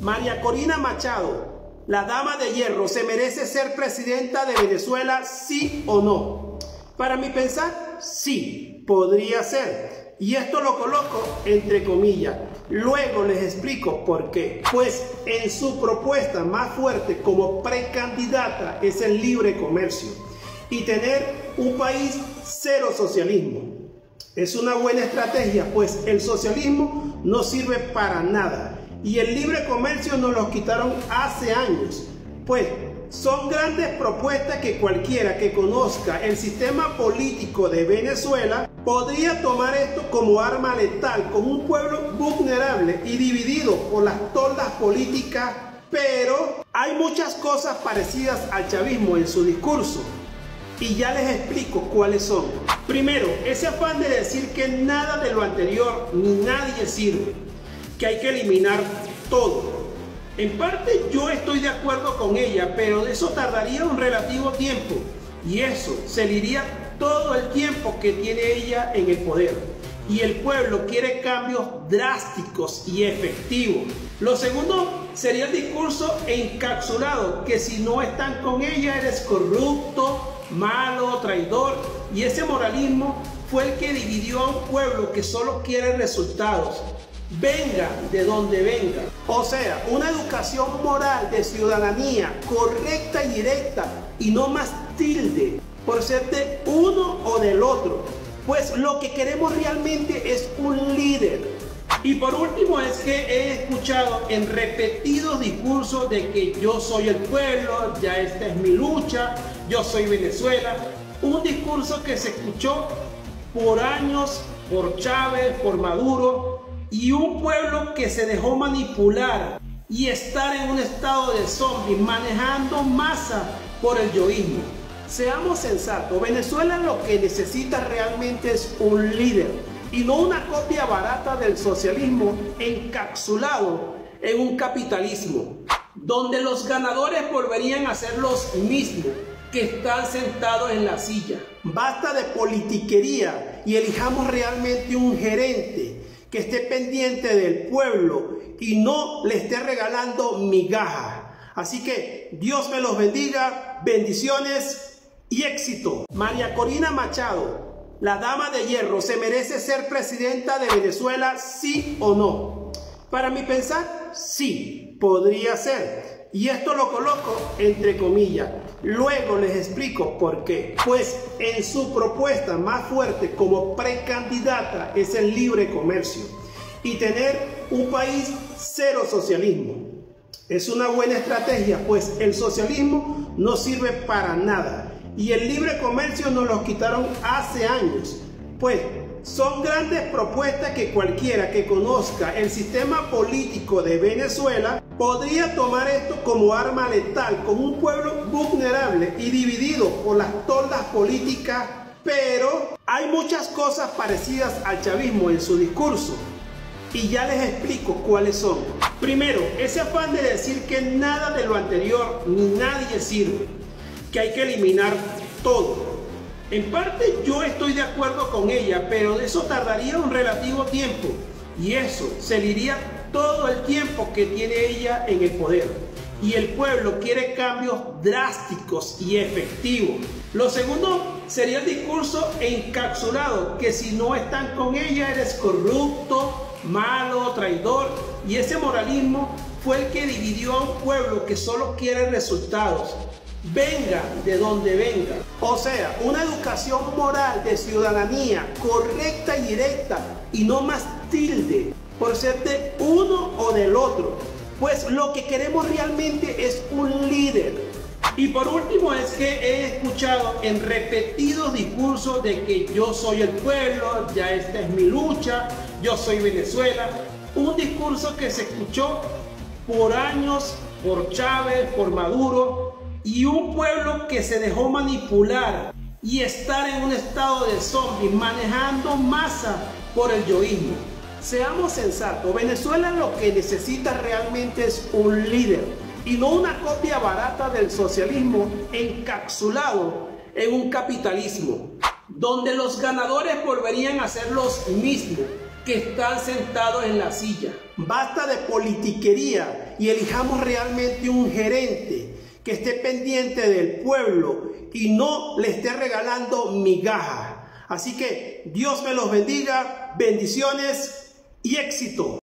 María Corina Machado, la dama de hierro, ¿se merece ser presidenta de Venezuela, sí o no? Para mi pensar, sí, podría ser. Y esto lo coloco entre comillas. Luego les explico por qué. Pues en su propuesta más fuerte como precandidata es el libre comercio y tener un país cero socialismo. Es una buena estrategia, pues el socialismo no sirve para nada y el libre comercio nos lo quitaron hace años. Pues son grandes propuestas que cualquiera que conozca el sistema político de Venezuela podría tomar esto como arma letal con un pueblo vulnerable y dividido por las toldas políticas, pero hay muchas cosas parecidas al chavismo en su discurso y ya les explico cuáles son. Primero, ese afán de decir que nada de lo anterior ni nadie sirve, que hay que eliminar todo. En parte yo estoy de acuerdo con ella, pero eso tardaría un relativo tiempo y eso se diría todo el tiempo que tiene ella en el poder. Y el pueblo quiere cambios drásticos y efectivos. Lo segundo sería el discurso encapsulado, que si no están con ella eres corrupto, malo, traidor, y ese moralismo fue el que dividió a un pueblo que solo quiere resultados, venga de donde venga. O sea, una educación moral de ciudadanía correcta y directa y no más tilde por ser de uno o del otro. Pues lo que queremos realmente es un líder. Y por último es que he escuchado en repetidos discursos de que yo soy el pueblo, ya esta es mi lucha, yo soy Venezuela. Un discurso que se escuchó por años por Chávez, por Maduro, y un pueblo que se dejó manipular y estar en un estado de zombie, manejando masa por el yoísmo. Seamos sensatos, Venezuela lo que necesita realmente es un líder y no una copia barata del socialismo encapsulado en un capitalismo, donde los ganadores volverían a ser los mismos que están sentados en la silla. Basta de politiquería y elijamos realmente un gerente que esté pendiente del pueblo y no le esté regalando migaja. Así que Dios me los bendiga, bendiciones y éxito. María Corina Machado, la dama de hierro, ¿se merece ser presidenta de Venezuela, sí o no? Para mi pensar, sí, podría ser. Y esto lo coloco entre comillas. Luego les explico por qué. Pues en su propuesta más fuerte como precandidata es el libre comercio y tener un país cero socialismo. Es una buena estrategia, pues el socialismo no sirve para nada y el libre comercio nos lo quitaron hace años. Pues son grandes propuestas que cualquiera que conozca el sistema político de Venezuela podría tomar esto como arma letal con un pueblo vulnerable y dividido por las toldas políticas, pero hay muchas cosas parecidas al chavismo en su discurso. Y ya les explico cuáles son. Primero, ese afán de decir que nada de lo anterior ni nadie sirve, que hay que eliminar todo. En parte yo estoy de acuerdo con ella, pero eso tardaría un relativo tiempo. Y eso se diría todo el tiempo que tiene ella en el poder. Y el pueblo quiere cambios drásticos y efectivos. Lo segundo sería el discurso encapsulado, que si no están con ella eres corrupto, malo, traidor. Y ese moralismo fue el que dividió a un pueblo que solo quiere resultados venga de donde venga. O sea, una educación moral de ciudadanía correcta y directa y no más tilde por ser de uno o del otro. Pues lo que queremos realmente es un líder. Y por último es que he escuchado en repetidos discursos de que yo soy el pueblo, ya esta es mi lucha, yo soy Venezuela. Un discurso que se escuchó por años por Chávez, por Maduro, y un pueblo que se dejó manipular y estar en un estado de zombie manejando masa por el yoísmo. Seamos sensatos, Venezuela lo que necesita realmente es un líder y no una copia barata del socialismo encapsulado en un capitalismo, donde los ganadores volverían a ser los mismos que están sentados en la silla. Basta de politiquería y elijamos realmente un gerente que esté pendiente del pueblo y no le esté regalando migajas. Así que Dios me los bendiga, bendiciones y éxito.